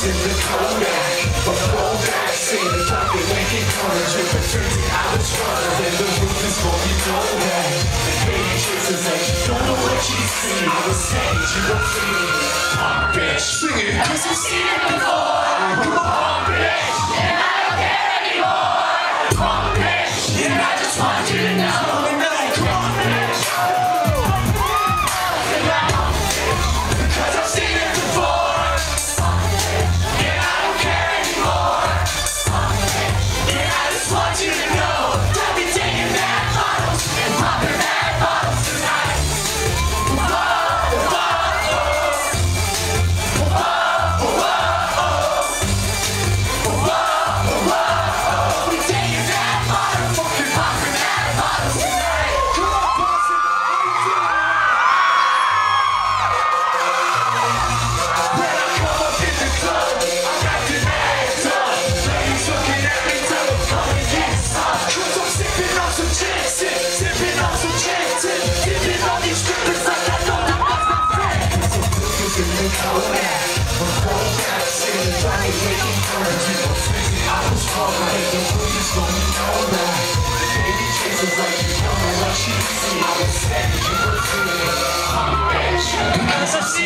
in the Kodak But fall back, say the pocket making corners With the crazy out of charter Then the roof is for you Kodak The hating chases that you don't know what you see I was saying you were feeling Pop bitch, sing it Cause you've seen it before Come on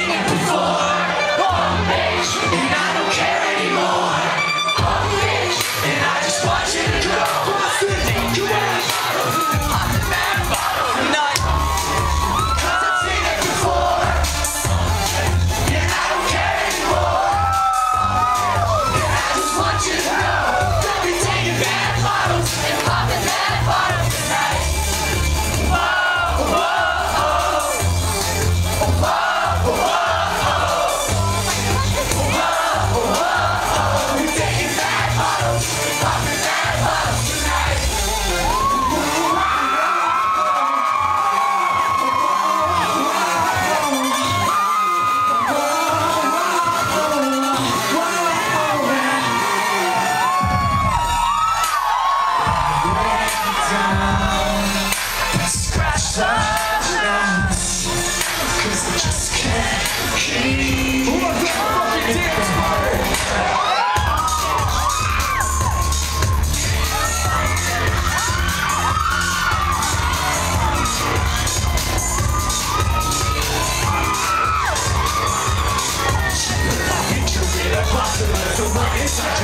because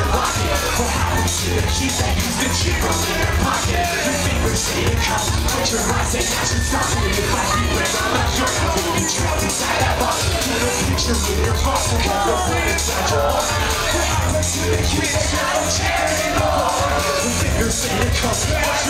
your pocket For how we should keep that to cheap in your pocket Your fingers say it come, but your eyes say that you stop it If I be where I'm not sure will trapped inside that box Get a picture with your boss and got the foot inside your heart For how we should keep that I don't care anymore Your fingers say it come,